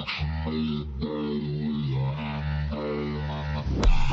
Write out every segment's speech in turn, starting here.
محمد الدروي عن المفتاح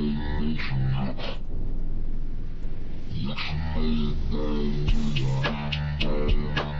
Thank you.